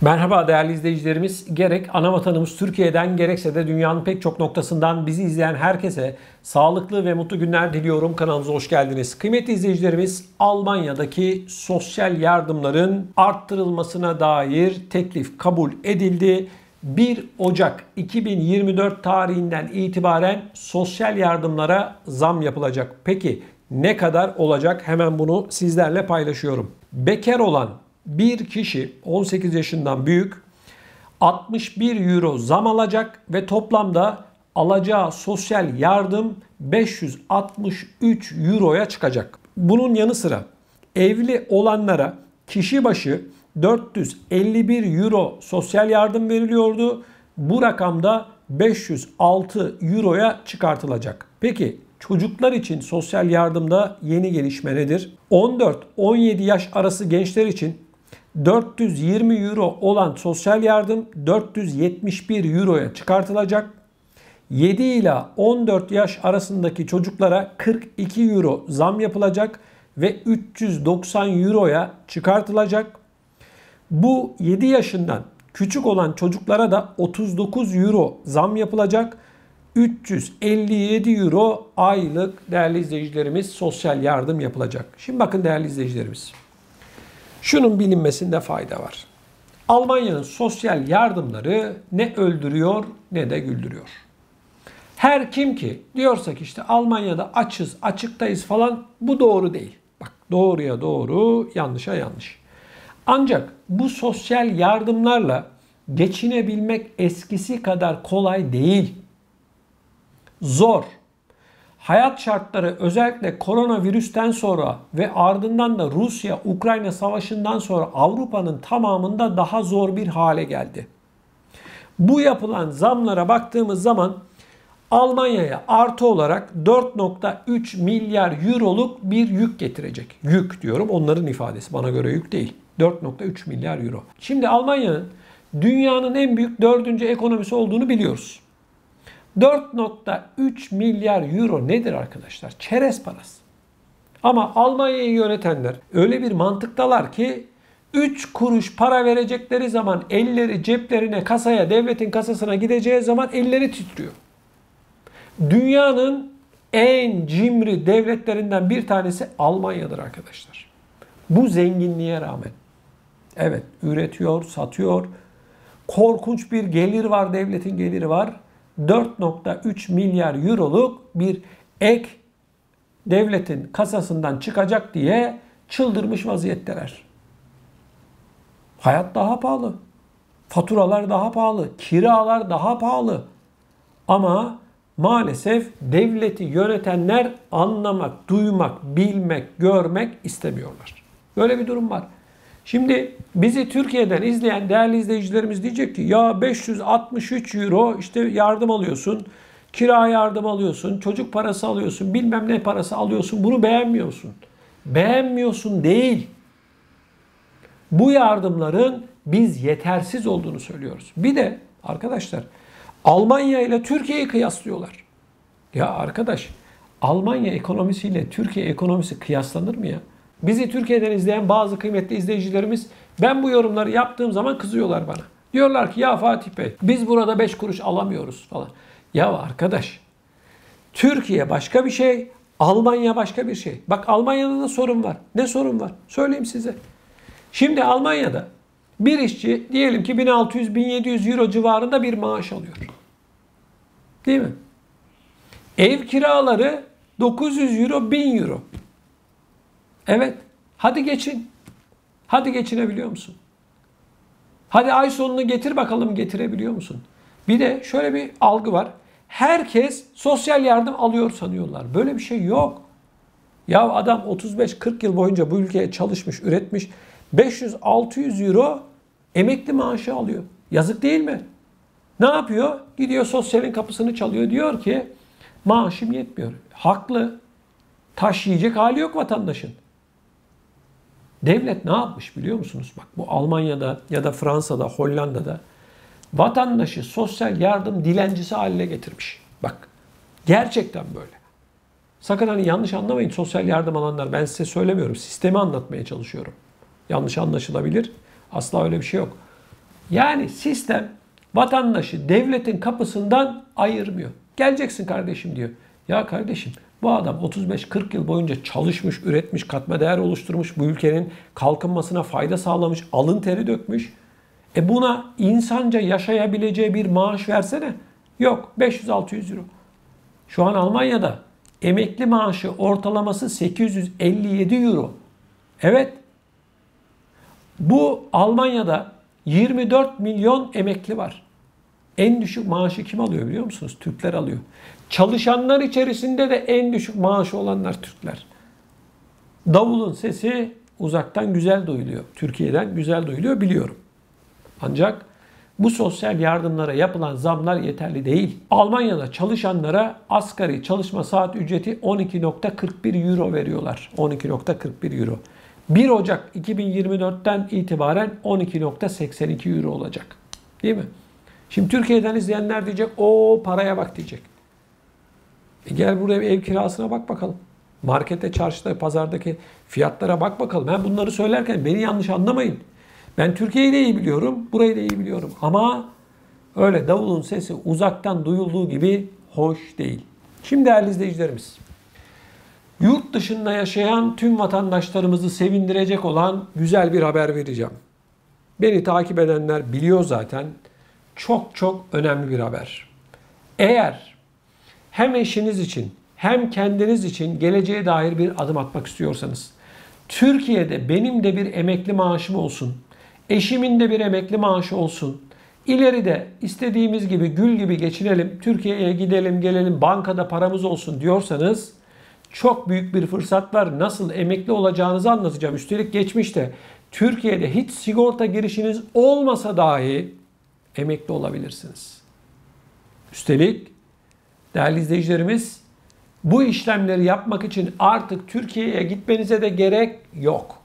Merhaba değerli izleyicilerimiz. Gerek ana vatanımız Türkiye'den gerekse de dünyanın pek çok noktasından bizi izleyen herkese sağlıklı ve mutlu günler diliyorum. Kanalımıza hoş geldiniz. Kıymetli izleyicilerimiz Almanya'daki sosyal yardımların arttırılmasına dair teklif kabul edildi. 1 Ocak 2024 tarihinden itibaren sosyal yardımlara zam yapılacak. Peki ne kadar olacak? Hemen bunu sizlerle paylaşıyorum. Bekar olan bir kişi 18 yaşından büyük 61 euro zam alacak ve toplamda alacağı sosyal yardım 563 euroya çıkacak. Bunun yanı sıra evli olanlara kişi başı 451 euro sosyal yardım veriliyordu. Bu rakamda 506 euroya çıkartılacak. Peki çocuklar için sosyal yardımda yeni gelişme nedir? 14-17 yaş arası gençler için 420 euro olan sosyal yardım 471 euroya çıkartılacak. 7 ila 14 yaş arasındaki çocuklara 42 euro zam yapılacak ve 390 euroya çıkartılacak. Bu 7 yaşından küçük olan çocuklara da 39 euro zam yapılacak. 357 euro aylık değerli izleyicilerimiz sosyal yardım yapılacak. Şimdi bakın değerli izleyicilerimiz. Şunun bilinmesinde fayda var. Almanya'nın sosyal yardımları ne öldürüyor ne de güldürüyor. Her kim ki diyorsa ki işte Almanya'da açız, açıktayız falan bu doğru değil. Bak doğruya doğru, yanlışa yanlış. Ancak bu sosyal yardımlarla geçinebilmek eskisi kadar kolay değil. Zor hayat şartları özellikle koronavirüsten sonra ve ardından da Rusya-Ukrayna savaşından sonra Avrupa'nın tamamında daha zor bir hale geldi. Bu yapılan zamlara baktığımız zaman Almanya'ya artı olarak 4.3 milyar euroluk bir yük getirecek. Yük diyorum onların ifadesi bana göre yük değil. 4.3 milyar euro. Şimdi Almanya'nın dünyanın en büyük dördüncü ekonomisi olduğunu biliyoruz. 4.3 milyar euro nedir arkadaşlar? Çerez parası. Ama Almanya'yı yönetenler öyle bir mantıktalar ki 3 kuruş para verecekleri zaman elleri ceplerine, kasaya, devletin kasasına gideceği zaman elleri titriyor. Dünyanın en cimri devletlerinden bir tanesi Almanya'dır arkadaşlar. Bu zenginliğe rağmen. Evet, üretiyor, satıyor. Korkunç bir gelir var, devletin geliri var 4.3 milyar euroluk bir ek devletin kasasından çıkacak diye çıldırmış vaziyetteler. Hayat daha pahalı. Faturalar daha pahalı. Kiralar daha pahalı. Ama maalesef devleti yönetenler anlamak, duymak, bilmek, görmek istemiyorlar. Böyle bir durum var. Şimdi bizi Türkiye'den izleyen değerli izleyicilerimiz diyecek ki ya 563 euro işte yardım alıyorsun, kira yardım alıyorsun, çocuk parası alıyorsun, bilmem ne parası alıyorsun. Bunu beğenmiyorsun. Beğenmiyorsun değil. Bu yardımların biz yetersiz olduğunu söylüyoruz. Bir de arkadaşlar Almanya ile Türkiye'yi kıyaslıyorlar. Ya arkadaş Almanya ekonomisiyle Türkiye ekonomisi kıyaslanır mı ya? Bizi Türkiye'den izleyen bazı kıymetli izleyicilerimiz ben bu yorumları yaptığım zaman kızıyorlar bana. Diyorlar ki ya Fatih Bey biz burada 5 kuruş alamıyoruz falan. Ya arkadaş Türkiye başka bir şey, Almanya başka bir şey. Bak Almanya'da da sorun var. Ne sorun var? Söyleyeyim size. Şimdi Almanya'da bir işçi diyelim ki 1600-1700 euro civarında bir maaş alıyor. Değil mi? Ev kiraları 900 euro, 1000 euro. Evet. Hadi geçin. Hadi geçinebiliyor musun? Hadi ay sonunu getir bakalım getirebiliyor musun? Bir de şöyle bir algı var. Herkes sosyal yardım alıyor sanıyorlar. Böyle bir şey yok. Ya adam 35-40 yıl boyunca bu ülkeye çalışmış, üretmiş. 500-600 euro emekli maaşı alıyor. Yazık değil mi? Ne yapıyor? Gidiyor sosyalin kapısını çalıyor. Diyor ki maaşım yetmiyor. Haklı. Taş yiyecek hali yok vatandaşın. Devlet ne yapmış biliyor musunuz? Bak bu Almanya'da ya da Fransa'da, Hollanda'da vatandaşı sosyal yardım dilencisi haline getirmiş. Bak gerçekten böyle. Sakın hani yanlış anlamayın sosyal yardım alanlar. Ben size söylemiyorum. Sistemi anlatmaya çalışıyorum. Yanlış anlaşılabilir. Asla öyle bir şey yok. Yani sistem vatandaşı devletin kapısından ayırmıyor. Geleceksin kardeşim diyor. Ya kardeşim bu adam 35-40 yıl boyunca çalışmış, üretmiş, katma değer oluşturmuş, bu ülkenin kalkınmasına fayda sağlamış, alın teri dökmüş. E buna insanca yaşayabileceği bir maaş versene. Yok 500-600 euro. Şu an Almanya'da emekli maaşı ortalaması 857 euro. Evet. Bu Almanya'da 24 milyon emekli var. En düşük maaşı kim alıyor biliyor musunuz? Türkler alıyor. Çalışanlar içerisinde de en düşük maaşı olanlar Türkler. Davulun sesi uzaktan güzel duyuluyor. Türkiye'den güzel duyuluyor biliyorum. Ancak bu sosyal yardımlara yapılan zamlar yeterli değil. Almanya'da çalışanlara asgari çalışma saat ücreti 12.41 euro veriyorlar. 12.41 euro. 1 Ocak 2024'ten itibaren 12.82 euro olacak. Değil mi? Şimdi Türkiye'den izleyenler diyecek o paraya bak diyecek. E gel buraya ev kirasına bak bakalım. Markete, çarşıda, pazardaki fiyatlara bak bakalım. Ben bunları söylerken beni yanlış anlamayın. Ben Türkiye'yi de iyi biliyorum, burayı da iyi biliyorum. Ama öyle davulun sesi uzaktan duyulduğu gibi hoş değil. Şimdi değerli izleyicilerimiz, yurt dışında yaşayan tüm vatandaşlarımızı sevindirecek olan güzel bir haber vereceğim. Beni takip edenler biliyor zaten. Çok çok önemli bir haber. Eğer hem eşiniz için hem kendiniz için geleceğe dair bir adım atmak istiyorsanız, Türkiye'de benim de bir emekli maaşım olsun, eşimin de bir emekli maaşı olsun, ileride istediğimiz gibi gül gibi geçinelim, Türkiye'ye gidelim gelelim, bankada paramız olsun diyorsanız çok büyük bir fırsat var. Nasıl emekli olacağınızı anlatacağım. Üstelik geçmişte Türkiye'de hiç sigorta girişiniz olmasa dahi emekli olabilirsiniz. Üstelik değerli izleyicilerimiz bu işlemleri yapmak için artık Türkiye'ye gitmenize de gerek yok.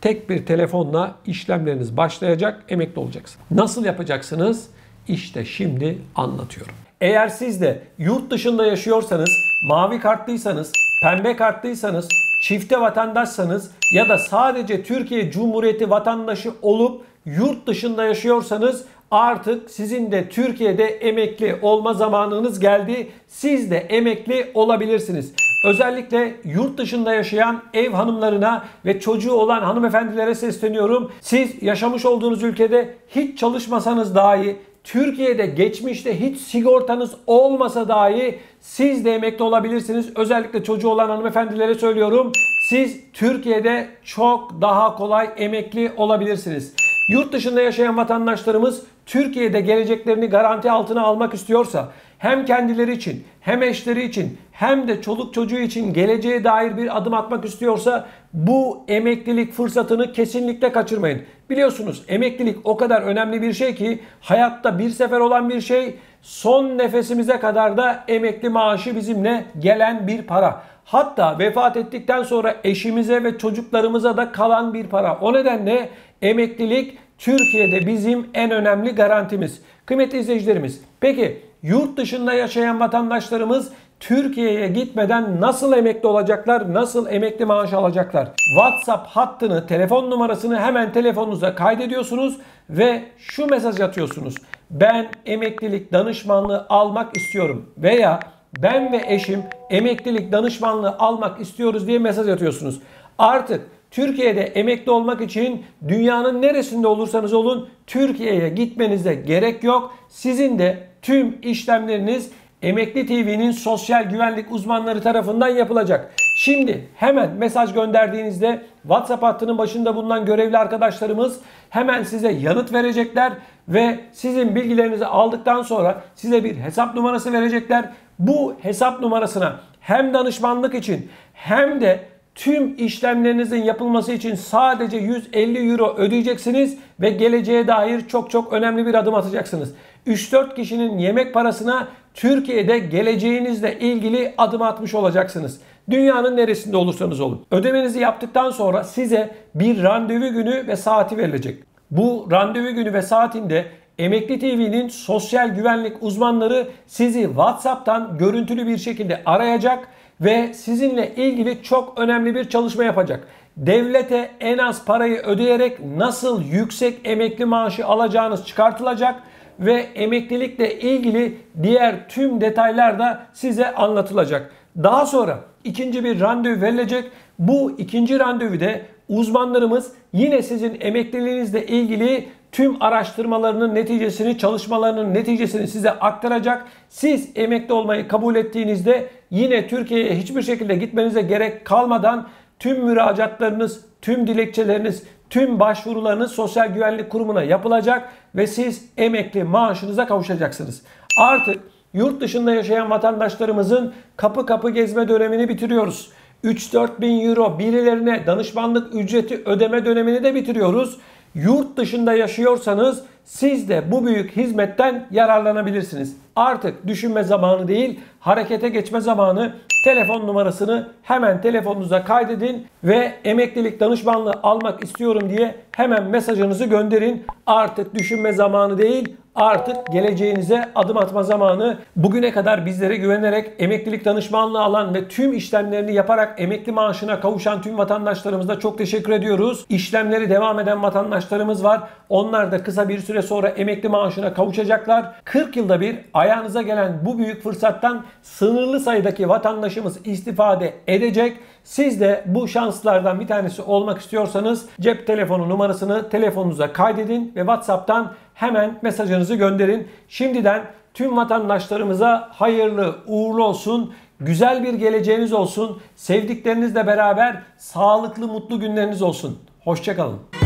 Tek bir telefonla işlemleriniz başlayacak, emekli olacaksınız. Nasıl yapacaksınız? İşte şimdi anlatıyorum. Eğer siz de yurt dışında yaşıyorsanız, mavi kartlıysanız, pembe kartlıysanız, çifte vatandaşsanız ya da sadece Türkiye Cumhuriyeti vatandaşı olup yurt dışında yaşıyorsanız artık sizin de Türkiye'de emekli olma zamanınız geldi. Siz de emekli olabilirsiniz. Özellikle yurt dışında yaşayan ev hanımlarına ve çocuğu olan hanımefendilere sesleniyorum. Siz yaşamış olduğunuz ülkede hiç çalışmasanız dahi Türkiye'de geçmişte hiç sigortanız olmasa dahi siz de emekli olabilirsiniz. Özellikle çocuğu olan hanımefendilere söylüyorum. Siz Türkiye'de çok daha kolay emekli olabilirsiniz. Yurt dışında yaşayan vatandaşlarımız Türkiye'de geleceklerini garanti altına almak istiyorsa hem kendileri için hem eşleri için hem de çoluk çocuğu için geleceğe dair bir adım atmak istiyorsa bu emeklilik fırsatını kesinlikle kaçırmayın. Biliyorsunuz emeklilik o kadar önemli bir şey ki hayatta bir sefer olan bir şey son nefesimize kadar da emekli maaşı bizimle gelen bir para. Hatta vefat ettikten sonra eşimize ve çocuklarımıza da kalan bir para. O nedenle emeklilik Türkiye'de bizim en önemli garantimiz. Kıymetli izleyicilerimiz, peki yurt dışında yaşayan vatandaşlarımız Türkiye'ye gitmeden nasıl emekli olacaklar, nasıl emekli maaş alacaklar? WhatsApp hattını, telefon numarasını hemen telefonunuza kaydediyorsunuz ve şu mesaj atıyorsunuz. Ben emeklilik danışmanlığı almak istiyorum veya ben ve eşim emeklilik danışmanlığı almak istiyoruz diye mesaj atıyorsunuz. Artık Türkiye'de emekli olmak için dünyanın neresinde olursanız olun Türkiye'ye gitmenize gerek yok. Sizin de tüm işlemleriniz Emekli TV'nin sosyal güvenlik uzmanları tarafından yapılacak. Şimdi hemen mesaj gönderdiğinizde WhatsApp hattının başında bulunan görevli arkadaşlarımız hemen size yanıt verecekler ve sizin bilgilerinizi aldıktan sonra size bir hesap numarası verecekler. Bu hesap numarasına hem danışmanlık için hem de tüm işlemlerinizin yapılması için sadece 150 euro ödeyeceksiniz ve geleceğe dair çok çok önemli bir adım atacaksınız. 3-4 kişinin yemek parasına Türkiye'de geleceğinizle ilgili adım atmış olacaksınız. Dünyanın neresinde olursanız olun. Ödemenizi yaptıktan sonra size bir randevu günü ve saati verilecek. Bu randevu günü ve saatinde Emekli TV'nin sosyal güvenlik uzmanları sizi WhatsApp'tan görüntülü bir şekilde arayacak ve sizinle ilgili çok önemli bir çalışma yapacak. Devlete en az parayı ödeyerek nasıl yüksek emekli maaşı alacağınız çıkartılacak ve emeklilikle ilgili diğer tüm detaylar da size anlatılacak. Daha sonra ikinci bir randevu verilecek. Bu ikinci randevuda uzmanlarımız yine sizin emekliliğinizle ilgili tüm araştırmalarının neticesini, çalışmalarının neticesini size aktaracak. Siz emekli olmayı kabul ettiğinizde yine Türkiye'ye hiçbir şekilde gitmenize gerek kalmadan tüm müracaatlarınız, tüm dilekçeleriniz, tüm başvurularınız Sosyal Güvenlik Kurumu'na yapılacak ve siz emekli maaşınıza kavuşacaksınız. Artık yurt dışında yaşayan vatandaşlarımızın kapı kapı gezme dönemini bitiriyoruz. 3-4 bin euro birilerine danışmanlık ücreti ödeme dönemini de bitiriyoruz. Yurt dışında yaşıyorsanız siz de bu büyük hizmetten yararlanabilirsiniz. Artık düşünme zamanı değil, harekete geçme zamanı. Telefon numarasını hemen telefonunuza kaydedin ve emeklilik danışmanlığı almak istiyorum diye hemen mesajınızı gönderin. Artık düşünme zamanı değil, artık geleceğinize adım atma zamanı. Bugüne kadar bizlere güvenerek emeklilik danışmanlığı alan ve tüm işlemlerini yaparak emekli maaşına kavuşan tüm vatandaşlarımıza çok teşekkür ediyoruz. İşlemleri devam eden vatandaşlarımız var. Onlar da kısa bir süre sonra emekli maaşına kavuşacaklar. 40 yılda bir ayağınıza gelen bu büyük fırsattan sınırlı sayıdaki vatandaşımız istifade edecek. Siz de bu şanslardan bir tanesi olmak istiyorsanız cep telefonu numarasını telefonunuza kaydedin ve WhatsApp'tan hemen mesajınızı gönderin. Şimdiden tüm vatandaşlarımıza hayırlı uğurlu olsun. Güzel bir geleceğiniz olsun. Sevdiklerinizle beraber sağlıklı mutlu günleriniz olsun. Hoşçakalın.